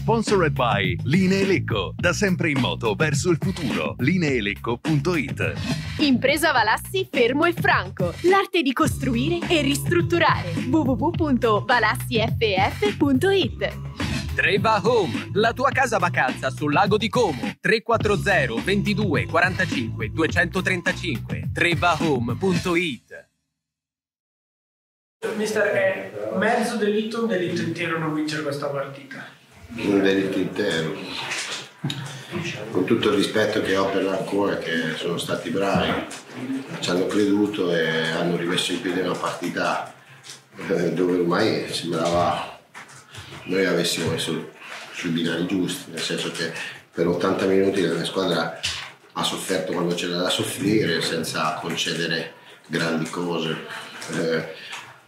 Sponsored by Linee Lecco, da sempre in moto verso il futuro. Lineelecco.it Impresa Valassi Fermo e Franco. L'arte di costruire e ristrutturare. www.valassiff.it Treva Home, la tua casa vacanza sul lago di Como. 340 22 45 235 trevahome.it Mister, è mezzo delitto o un delitto intero non vincere questa partita? Un delitto intero. Con tutto il rispetto che ho per l'Ancora, che sono stati bravi, ci hanno creduto e hanno rimesso in piedi una partita eh, dove ormai sembrava noi avessimo messo sui binari giusti, nel senso che per 80 minuti la mia squadra ha sofferto quando c'era da soffrire senza concedere grandi cose. Eh,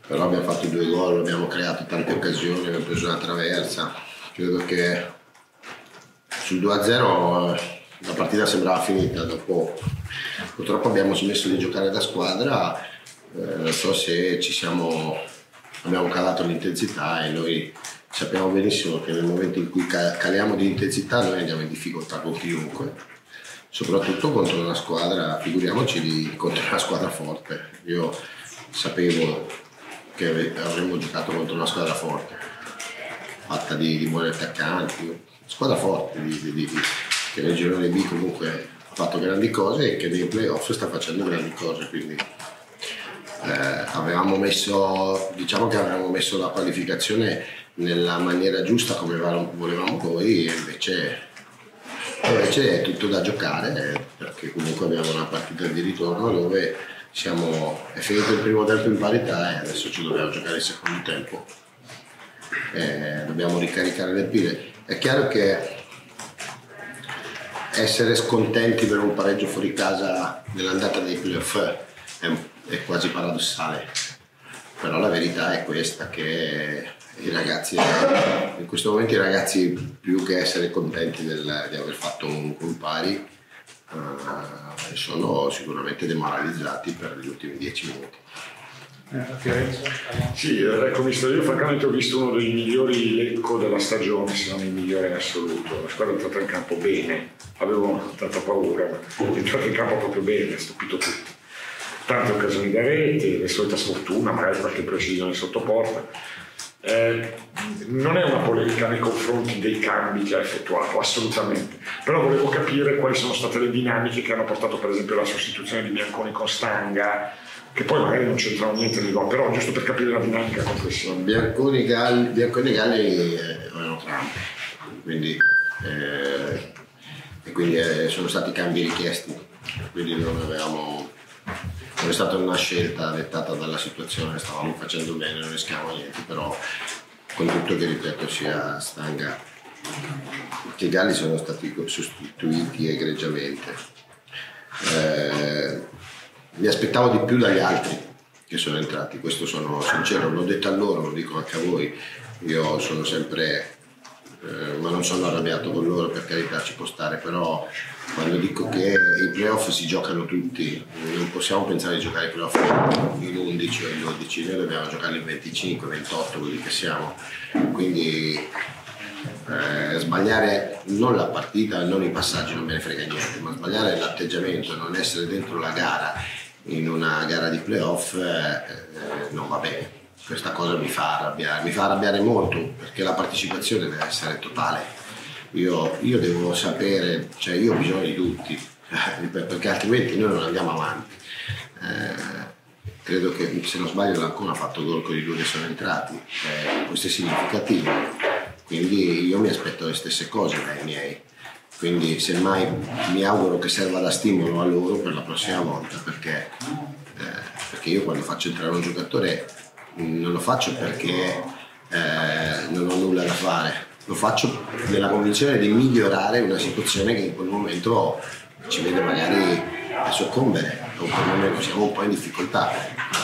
però abbiamo fatto due gol, abbiamo creato tante occasioni, abbiamo preso una traversa. Credo che sul 2-0 eh, la partita sembrava finita, dopo purtroppo abbiamo smesso di giocare da squadra, eh, non so se ci siamo, abbiamo calato l'intensità e noi sappiamo benissimo che nel momento in cui caliamo di intensità noi andiamo in difficoltà con chiunque, soprattutto contro una squadra, figuriamoci di, contro una squadra forte. Io sapevo che avremmo giocato contro una squadra forte, fatta di, di buoni attaccanti, squadra forte di, di, che nel girone B comunque ha fatto grandi cose e che nei playoff sta facendo grandi cose, quindi eh, avevamo messo, diciamo che avevamo messo la qualificazione nella maniera giusta come volevamo noi e invece invece è tutto da giocare perché comunque abbiamo una partita di ritorno dove siamo, è finito il primo tempo in parità e adesso ci dobbiamo giocare il secondo tempo. Eh, dobbiamo ricaricare le pile. È chiaro che essere scontenti per un pareggio fuori casa nell'andata dei playoff è, è quasi paradossale, però la verità è questa che i ragazzi, in questo momento i ragazzi più che essere contenti del, di aver fatto un, un pari eh, sono sicuramente demoralizzati per gli ultimi dieci minuti. Eh, sì, ecco, mister, io francamente ho visto uno dei migliori Lecco della stagione, se non il migliore in assoluto. La squadra è entrata in campo bene, avevo tanta paura, ma è entrata in campo proprio bene, ha stupito tutti. Tante occasioni da rete, la solita sfortuna, magari qualche precisione sotto porta eh, non è una polemica nei confronti dei cambi che ha effettuato, assolutamente, però volevo capire quali sono state le dinamiche che hanno portato per esempio alla sostituzione di Bianconi con Stanga, che poi magari non c'entrano niente nel gol, però giusto per capire la dinamica complessiva. Bianconi, Galli, Bianconi e Galli eh, erano trampi, quindi, eh, e quindi eh, sono stati cambi richiesti, quindi non avevamo non è stata una scelta dettata dalla situazione, stavamo facendo bene, non rischiamo niente, però con tutto che ripeto sia Stanga che Galli sono stati sostituiti egregiamente. Eh, mi aspettavo di più dagli altri che sono entrati, questo sono sincero, l'ho detto a loro, lo dico anche a voi, io sono sempre eh, ma non sono arrabbiato con loro, per carità ci può stare, però quando dico che i playoff si giocano tutti, non possiamo pensare di giocare i playoff in 11 o in 12, noi dobbiamo giocare in 25, 28, quelli che siamo. Quindi eh, sbagliare non la partita, non i passaggi, non me ne frega niente, ma sbagliare l'atteggiamento, non essere dentro la gara in una gara di playoff eh, eh non va bene questa cosa mi fa arrabbiare, mi fa arrabbiare molto perché la partecipazione deve essere totale. Io, io devo sapere, cioè io ho bisogno di tutti, perché altrimenti noi non andiamo avanti. Eh, credo che se non sbaglio l'Ancona ha fatto gol con i due che sono entrati, eh, questo è significativo, quindi io mi aspetto le stesse cose dai miei. Quindi semmai mi auguro che serva da stimolo a loro per la prossima volta, perché, eh, perché io quando faccio entrare un giocatore non lo faccio perché eh, non ho nulla da fare, lo faccio nella convinzione di migliorare una situazione che in quel momento ci vede magari a soccombere o perlomeno siamo un po' in difficoltà.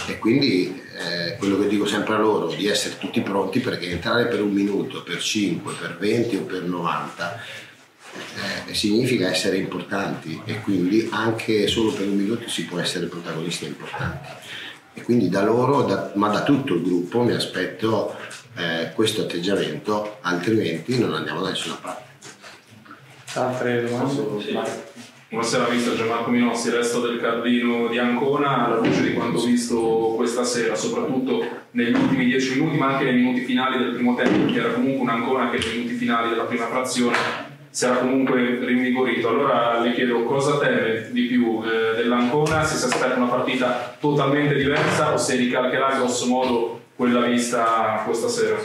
E quindi eh, quello che dico sempre a loro di essere tutti pronti perché entrare per un minuto, per 5, per 20 o per 90 eh, significa essere importanti e quindi anche solo per un minuto si può essere protagonisti importanti e quindi da loro, da, ma da tutto il gruppo mi aspetto eh, questo atteggiamento, altrimenti non andiamo da nessuna parte. Altre domande? Sì. Buonasera vista Gianmarco Minossi, resto del Cardino di Ancona, alla luce di quanto visto questa sera, soprattutto negli ultimi dieci minuti, ma anche nei minuti finali del primo tempo, che era comunque un Ancona che nei minuti finali della prima frazione era comunque rinvigorito. Allora le chiedo cosa teme di più eh, dell'Ancona, se si aspetta una partita totalmente diversa o se ricalcherà grosso modo quella vista questa sera?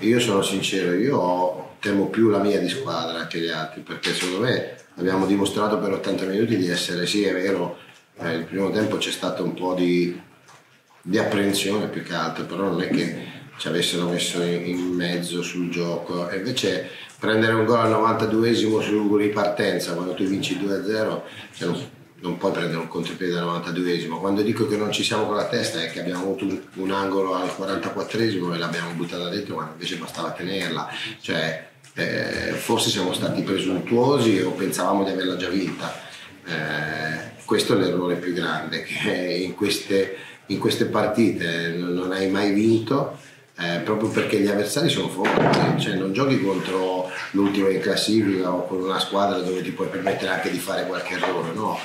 Io sono sincero, io temo più la mia di squadra che gli altri, perché secondo me abbiamo dimostrato per 80 minuti di essere, sì è vero, eh, il primo tempo c'è stato un po' di, di, apprensione più che altro, però non è che ci avessero messo in, mezzo sul gioco, e invece prendere un gol al 92esimo su ripartenza quando tu vinci 2-0, cioè non, puoi prendere un contropiede al 92esimo. Quando dico che non ci siamo con la testa è che abbiamo avuto un, un angolo al 44esimo e l'abbiamo buttata dentro, ma invece bastava tenerla. Cioè, eh, forse siamo stati presuntuosi o pensavamo di averla già vinta. Eh, questo è l'errore più grande, che in queste, in queste partite non hai mai vinto. Eh, proprio perché gli avversari sono forti, cioè non giochi contro l'ultimo in classifica o con una squadra dove ti puoi permettere anche di fare qualche errore, no.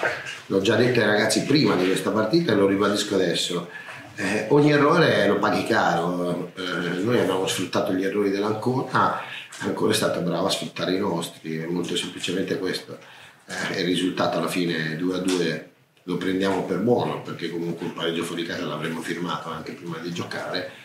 L'ho già detto ai ragazzi prima di questa partita e lo ribadisco adesso. Eh, ogni errore lo paghi caro, eh, noi abbiamo sfruttato gli errori dell'Ancona ancora è stata brava a sfruttare i nostri, è molto semplicemente questo. Eh, il risultato alla fine 2 a 2 lo prendiamo per buono perché comunque un pareggio fuori casa l'avremmo firmato anche prima di giocare.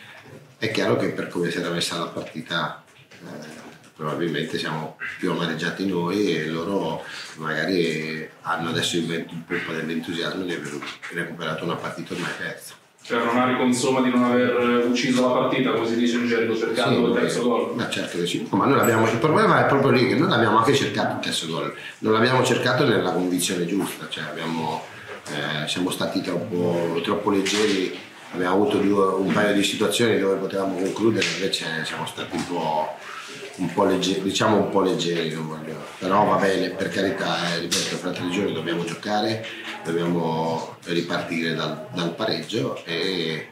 È chiaro che per come si era messa la partita eh, probabilmente siamo più amareggiati noi e loro magari hanno adesso il po' dell'entusiasmo di aver recuperato una partita ormai persa. Cioè non ha insomma di non aver ucciso la partita, come si dice in gergo, cercando sì, il terzo gol. Ma certo che sì. Ma noi l'abbiamo, il problema è proprio lì che noi l'abbiamo anche cercato il terzo gol. Non l'abbiamo cercato nella convinzione giusta, cioè abbiamo, eh, siamo stati troppo, troppo leggeri, abbiamo avuto due, un paio di situazioni dove potevamo concludere, invece siamo stati un po' un po' leggeri, diciamo un po' leggeri, però va bene, per carità, eh, ripeto, fra tre giorni dobbiamo giocare, dobbiamo ripartire dal, dal pareggio e,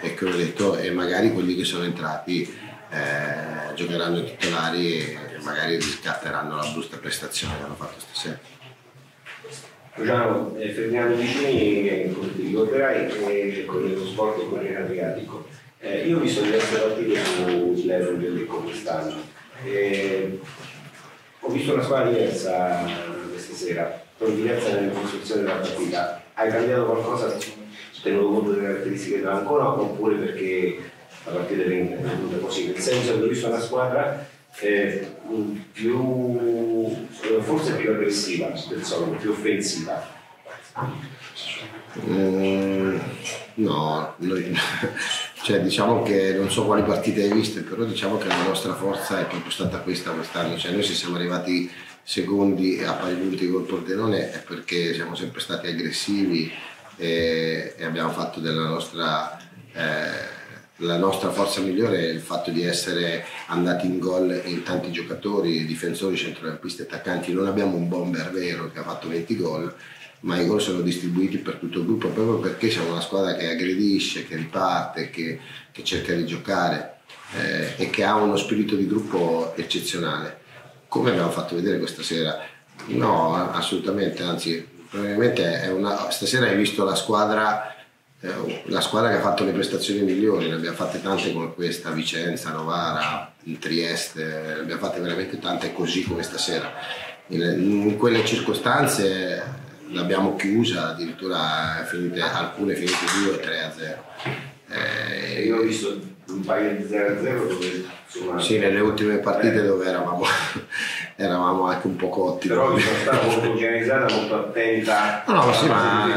e, come ho detto, e magari quelli che sono entrati eh, giocheranno titolari e magari riscatteranno la brutta prestazione che hanno fatto stasera. Luciano, eh, Ferdinando Vicini, come ti ricorderai, è con lo sport e con il. Eh, io ho visto diverse partite su Level del quest'anno e ho visto una squadra diversa questa sera, proprio diversa nella costruzione della partita. Hai cambiato qualcosa tenuto conto delle caratteristiche dell'ancora oppure perché la partita è venuta così? Nel senso che ho visto una squadra eh, più, forse più aggressiva del solito, più offensiva. Mm, no, noi, cioè, diciamo che non so quali partite hai viste, però diciamo che la nostra forza è proprio stata questa quest'anno, cioè noi se siamo arrivati secondi a pari punti col Pordenone è perché siamo sempre stati aggressivi e, e abbiamo fatto della nostra, eh, la nostra forza migliore il fatto di essere andati in gol in tanti giocatori, difensori, centrocampisti, attaccanti, non abbiamo un bomber vero che ha fatto 20 gol ma i gol sono distribuiti per tutto il gruppo proprio perché siamo una squadra che aggredisce, che riparte, che, che cerca di giocare eh, e che ha uno spirito di gruppo eccezionale. Come abbiamo fatto vedere questa sera? No, assolutamente, anzi, probabilmente è una, stasera hai visto la squadra, la squadra che ha fatto le prestazioni migliori, ne abbiamo fatte tante come questa, Vicenza, Novara, Trieste, ne abbiamo fatte veramente tante così come stasera. In, in quelle circostanze l'abbiamo chiusa, addirittura finite, alcune finite 2 o 3 a 0. Eh, Io ho visto un paio di 0 a 0 dove insomma, Sì, nelle ultime partite eh. dove eravamo, eravamo, anche un po' cotti. Però sono stata molto organizzata, molto attenta no, no, sì, ma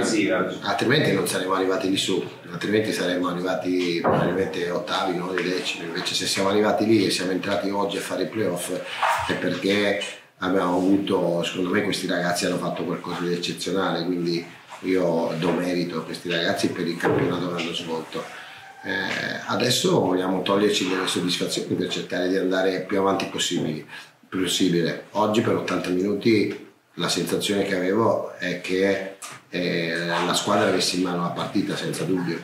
altrimenti non saremmo arrivati lì su, altrimenti saremmo arrivati probabilmente ottavi, non decimi. Invece se siamo arrivati lì e siamo entrati oggi a fare i playoff è perché abbiamo avuto, secondo me questi ragazzi hanno fatto qualcosa di eccezionale, quindi io do merito a questi ragazzi per il campionato che hanno svolto. Eh, adesso vogliamo toglierci delle soddisfazioni per cercare di andare più avanti possibile. possibile. Oggi per 80 minuti la sensazione che avevo è che eh, la squadra avesse in mano la partita senza dubbio,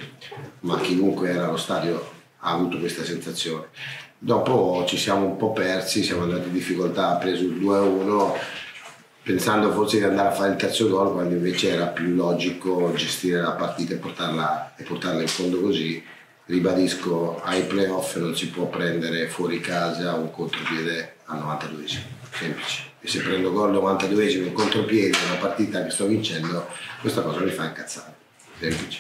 ma chiunque era allo stadio ha avuto questa sensazione. Dopo ci siamo un po' persi, siamo andati in difficoltà, ha preso il 2-1 pensando forse di andare a fare il terzo gol quando invece era più logico gestire la partita e portarla, e portarla in fondo così. Ribadisco, ai playoff non si può prendere fuori casa un contropiede al 92 semplice. E se prendo gol al 92 in contropiede una partita che sto vincendo, questa cosa mi fa incazzare. Semplice.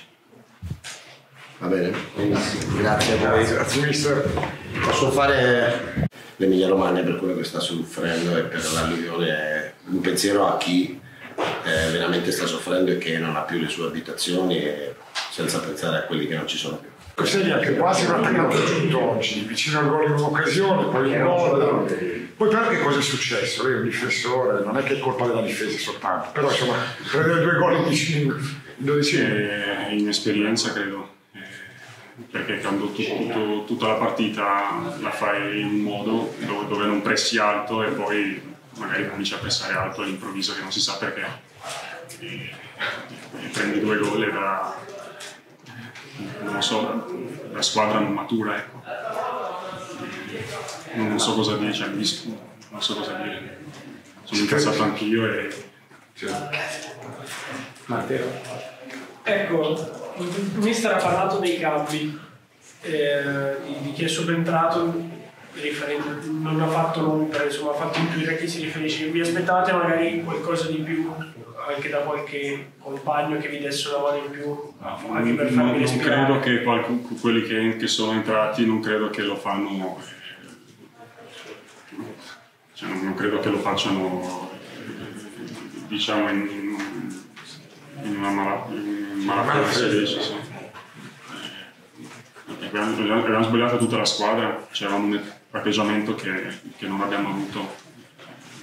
Va bene? Benissimo. Grazie a voi. Grazie mister. Posso fare l'Emilia Romagna per quello che sta soffrendo e per l'alluvione un pensiero a chi eh, veramente sta soffrendo e che non ha più le sue abitazioni senza pensare a quelli che non ci sono più. Così anche quasi un attaccato giunto oggi, vicino al gol in un'occasione, poi il gol. Poi però che cosa è successo? Lei è un difensore, non è che è colpa della difesa soltanto, però insomma, prendere due gol in 10 minuti, in 12 minuti. È inesperienza credo, eh, perché quando tu, tu, tutta la partita la fai in un modo dove, dove non pressi alto e poi magari cominci a pensare alto all'improvviso che non si sa perché e, e prendi due gol e da non so, la squadra non matura ecco. Non so cosa dire cioè, non so cosa dire. Sono incazzato anch'io e Matteo. Ecco il mister ha parlato dei cambi. Eh, di, chi è subentrato non ha fatto non insomma ha fatto in più a chi si riferisce. Vi aspettate magari qualcosa di più anche da qualche compagno che vi desse una mano in più anche per farvi non, respirare non credo che qualcuno, quelli che, che, sono entrati non credo che lo fanno cioè non, credo che lo facciano diciamo in, in una mala, in malafede si dice sì. abbiamo, abbiamo sbagliato tutta la squadra c'eravamo un atteggiamento che, che non abbiamo avuto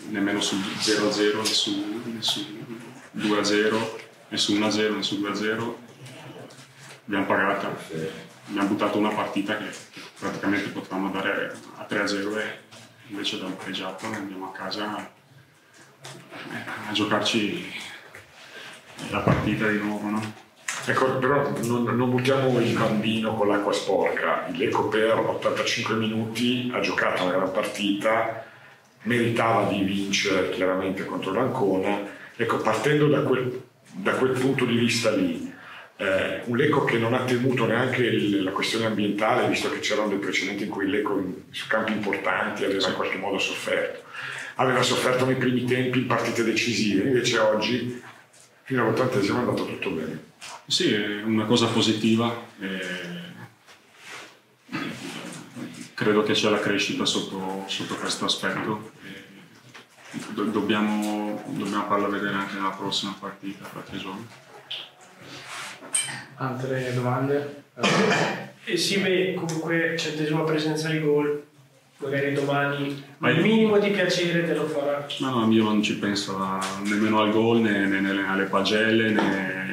nemmeno sul 0-0 né su, né su 2-0 né su 1-0 né su 2-0 abbiamo pagato abbiamo buttato una partita che praticamente potevamo dare a 3-0 e invece abbiamo pareggiato andiamo a casa a giocarci la partita di nuovo no? Ecco, però non, non, buttiamo il bambino con l'acqua sporca. Il Lecco per 85 minuti ha giocato una gran partita, meritava di vincere chiaramente contro l'Ancona. Ecco, partendo da quel, da quel punto di vista lì, eh, un Lecco che non ha temuto neanche il, la questione ambientale, visto che c'erano dei precedenti in cui il Lecco su campi importanti aveva in qualche modo sofferto. Aveva sofferto nei primi tempi in partite decisive, invece oggi fino all'ottantesimo è andato tutto bene. Sì, è una cosa positiva. Eh, credo che c'è la crescita sotto, sotto questo aspetto. Do, dobbiamo, dobbiamo farla vedere anche nella prossima partita fra tre giorni. Altre domande? E si vede comunque centesima presenza di gol, magari domani il minimo di piacere te lo farà. No, no, io non ci penso a, nemmeno al gol né, né, né alle pagelle né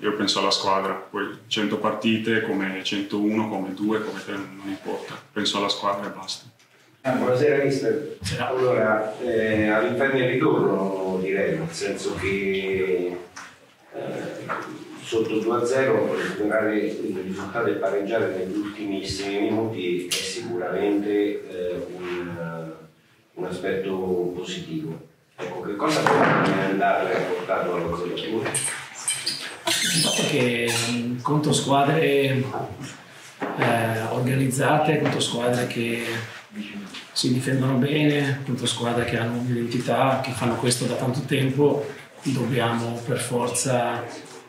io penso alla squadra, poi 100 partite come 101, come 2, come 3, non importa, penso alla squadra e basta. Ah, buonasera mister. Allora, eh, all'inferno del ritorno direi, nel senso che eh, sotto 2-0 recuperare il risultato e pareggiare negli ultimissimi minuti è sicuramente eh, un, un, aspetto positivo. Ecco, che cosa può andare portato allo 0-2? Il fatto che contro squadre eh, organizzate, contro squadre che si difendono bene, contro squadre che hanno un'identità, che fanno questo da tanto tempo, dobbiamo per forza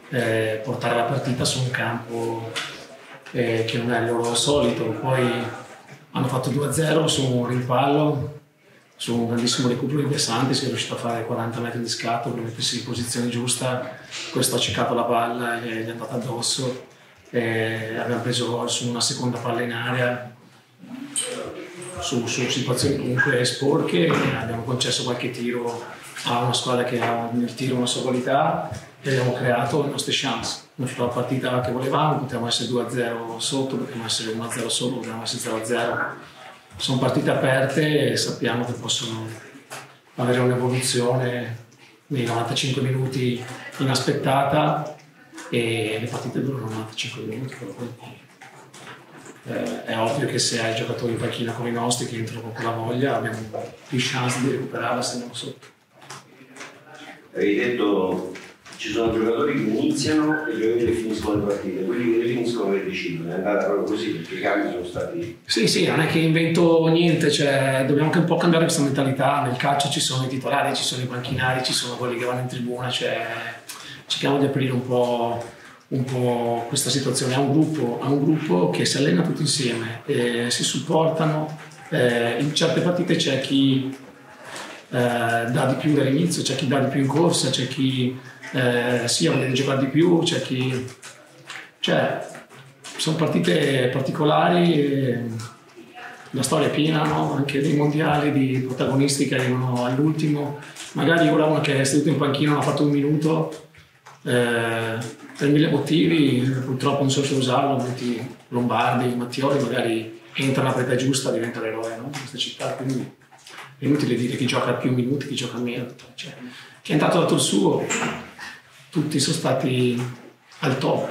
eh, portare la partita su un campo eh, che non è il loro solito. Poi hanno fatto 2-0 su un rimpallo, su un grandissimo recupero di Besanti, si è riuscito a fare 40 metri di scatto per mettersi in posizione giusta, questo ha ciccato la palla e gli è andata addosso, e abbiamo preso gol su una seconda palla in area, su, su situazioni comunque sporche, abbiamo concesso qualche tiro a una squadra che ha nel tiro una sua qualità e abbiamo creato le nostre chance. Non fatto la partita che volevamo, potevamo essere 2-0 sotto, potevamo essere 1-0 solo, potevamo essere 0-0 sono partite aperte e sappiamo che possono avere un'evoluzione nei 95 minuti inaspettata e le partite durano 95 minuti. Eh, è ovvio che se hai giocatori in panchina come i nostri che entrano con quella voglia abbiamo più chance di recuperarla se andiamo sotto. Hai detto ci sono giocatori che iniziano e giocatori che finiscono le partite, quelli che finiscono le decidono, è andata proprio così perché i cambi sono stati. Sì, sì, non è che invento niente, cioè, dobbiamo anche un po' cambiare questa mentalità. Nel calcio ci sono i titolari, ci sono i panchinari, ci sono quelli che vanno in tribuna, cioè, cerchiamo di aprire un po', un po' questa situazione. È un, gruppo, è un gruppo che si allena tutti insieme, eh, si supportano. Eh, in certe partite c'è chi eh, dà di più dall'inizio, c'è chi dà di più in corsa, c'è chi eh, sì, voglio giocare di più, c'è chi... Cioè, sono partite particolari, la storia è piena, no? anche dei mondiali di protagonisti che arrivano all'ultimo, magari ora uno che è seduto in panchina non ha fatto un minuto, eh, per mille motivi, purtroppo non so se usarlo, molti Lombardi, Mattioli magari entra nella partita giusta, diventa l'eroe no? in questa città, quindi è inutile dire chi gioca più minuti, chi gioca meno, cioè, chi è entrato dato il suo tutti sono stati al top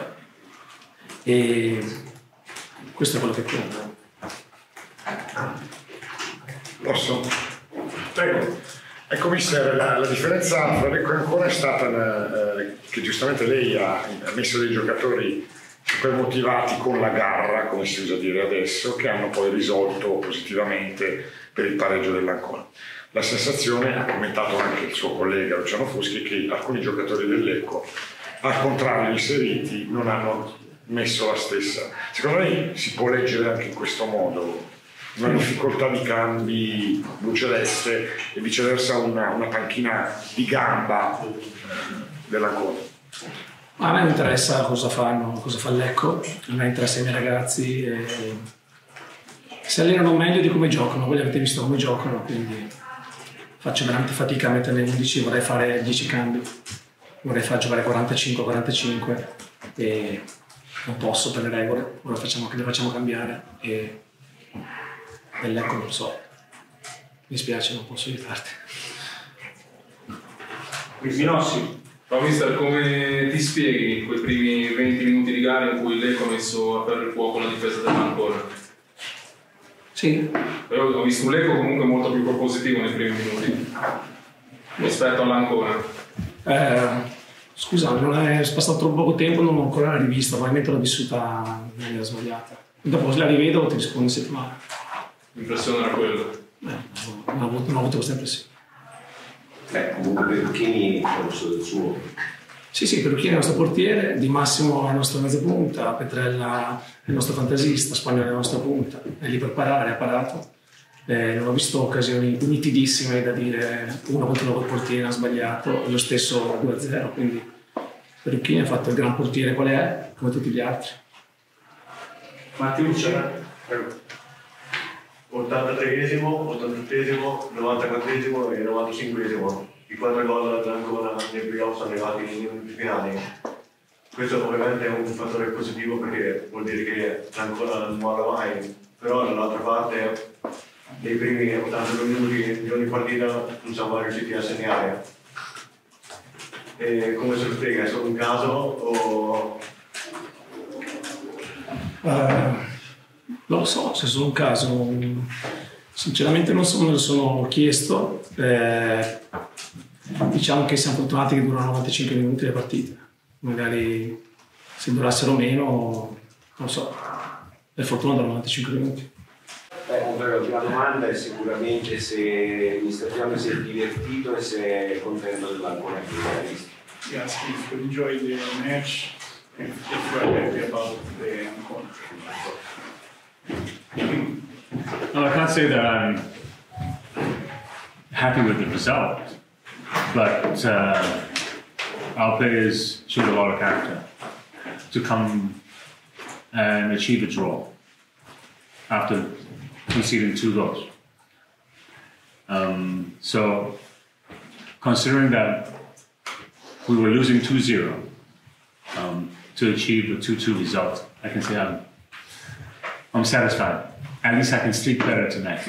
e questo è quello che conta. Posso? Prego. Ecco mister, la, la differenza fra Lecco e Ancona è stata eh, che giustamente lei ha, messo dei giocatori super motivati con la garra, come si usa dire adesso, che hanno poi risolto positivamente per il pareggio dell'Ancona la sensazione, ha commentato anche il suo collega Luciano Fuschi, che alcuni giocatori del Lecco, al contrario inseriti, non hanno messo la stessa. Secondo lei si può leggere anche in questo modo una difficoltà di cambi blu celeste e viceversa una, una panchina di gamba della coda. A me interessa cosa fanno, cosa fa l'Ecco, a me interessa i miei ragazzi. E... Si allenano meglio di come giocano, voi avete visto come giocano, quindi faccio veramente fatica a mettere 11, vorrei fare 10 cambi, vorrei far giocare 45-45 e non posso per le regole, ora facciamo, le facciamo cambiare e, e l'ecco non so, mi spiace non posso aiutarti. Minossi. Ma mister, come ti spieghi quei primi 20 minuti di gara in cui l'Ecco ha messo a ferro il fuoco la difesa dell'Ancora? Sì. Però ho visto un Lecco comunque molto più propositivo nei primi minuti rispetto all'Ancona. Eh, scusa, non è passato troppo poco tempo, non ho ancora rivista, probabilmente l'ho vissuta in maniera sbagliata. Dopo se la rivedo ti rispondo in settimana. L'impressione era quella? Eh, non ho avuto, non ho avuto questa impressione. Beh, comunque Perucchini ha messo del suo. Sì, sì, Perucchini è il nostro portiere, Di Massimo è il nostro mezza punta, Petrella è il nostro fantasista, Spagnolo è la nostra punta, è lì per parare, ha parato. Eh, non ho visto occasioni nitidissime da dire uno contro uno col portiere ha sbagliato, lo stesso 2-0, quindi Perucchini ha fatto il gran portiere qual è, come tutti gli altri. Mattiuccia, 83esimo, 88esimo, 94esimo e 95esimo i quattro gol ancora nei playoff sono arrivati minuti finali. Questo ovviamente è un fattore positivo perché vuol dire che ancora non muore mai, però dall'altra parte nei primi 82 minuti di ogni partita non siamo riusciti a segnare. E come se lo spiega? È solo un caso o... Uh, non lo so se è solo un caso, sinceramente non so, me lo sono chiesto. Eh, diciamo che siamo fortunati che durano 95 minuti le partite. Magari se durassero meno, non so, per fortuna durano 95 minuti. Beh, la domanda è sicuramente se Mister Fiamme si è divertito e se è contento dell'ancora che ha visto. Yes, if you enjoyed the match, if, if you are happy about the Ancona. No, I can't say that I'm happy with the result. but uh, our players showed a lot of character to come and achieve a draw after conceding two goals. Um, so, considering that we were losing 2 0 um, to achieve a 2 2 result, I can say I'm, I'm satisfied. At least I can sleep better tonight.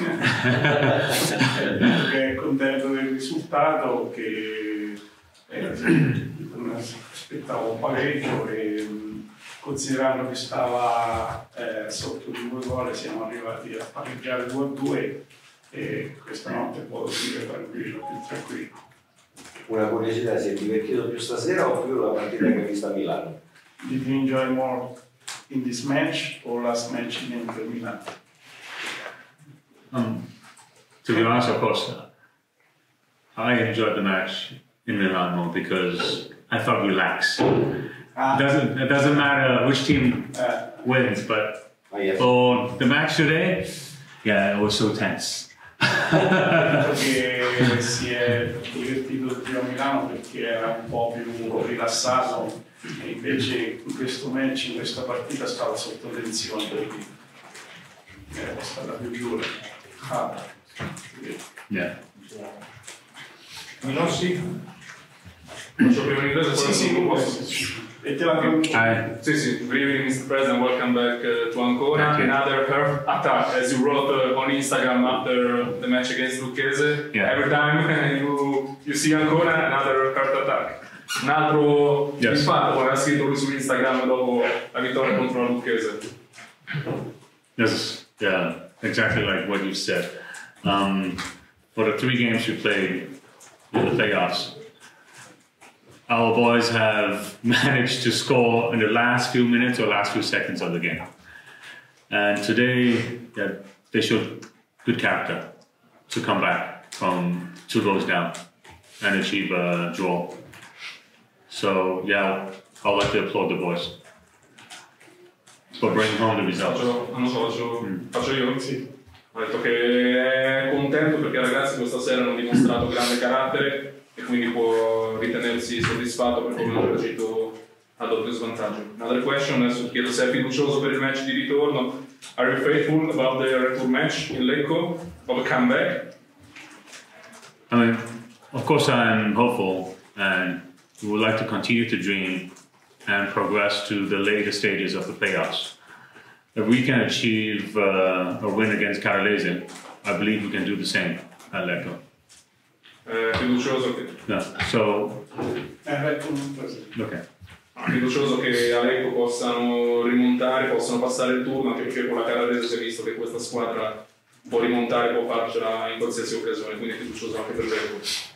è contento del risultato, che Eh, aspettavo un pareggio e considerando che stava eh, sotto di due gol siamo arrivati a pareggiare 2 a 2 e questa notte può dire tranquillo, più tranquillo. Una curiosità, si è divertito più stasera o più la partita che hai visto a Milano? Did you enjoy more in this match or last match in Inter Milan? Um, to be honest, of course, I enjoyed the match in Milan more because I felt relaxed. It doesn't it doesn't matter which team wins, but for the match today, yeah, it was so tense. Penso che si è divertito più a Milano perché era un po' più rilassato e invece in questo match, in questa partita stava sotto tensione quindi era stata più dura. Ah. Yeah. Minossi? Faccio prima in inglese, poi Sì, sì, la Hi. Sì, sì. Good evening, Mr. President. Welcome back uh, to you. Another heart attack, as you wrote uh, on Instagram after the match against Lucchese. Yeah. Every time you, you see Ancona, another heart attack. Un altro Yes. impatto, come ha scritto lui su Instagram dopo la vittoria contro la Lucchese. Yes, yeah, exactly like what you said. Um, for the three games we played in the playoffs, our boys have managed to score in the last few minutes or last few seconds of the game. And today, yeah, they showed good character to come back from two goals down and achieve a draw. So, yeah, I'd like to applaud the boys for bringing home the result. Faccio, non so, faccio, faccio io? Sì. Ho detto che è contento perché i ragazzi questa sera hanno dimostrato grande carattere e quindi può ritenersi soddisfatto per come hanno reagito a doppio svantaggio. Another question, adesso chiedo se è fiducioso per il match di ritorno. Are you faithful about the return match in Lecco of a comeback? I mean, of course, I'm hopeful, and we would like to continue to dream and progress to the later stages of the playoffs. If we can achieve uh, a win against Carolese, I believe we can do the same at Lecco. È fiducioso che, Yeah. So, comunque okay. fiducioso che a Lecco possano rimontare, possano passare il turno, anche perché con la Carrarese si è visto che questa squadra può rimontare, può farcela in qualsiasi occasione, quindi è fiducioso anche per Lecco.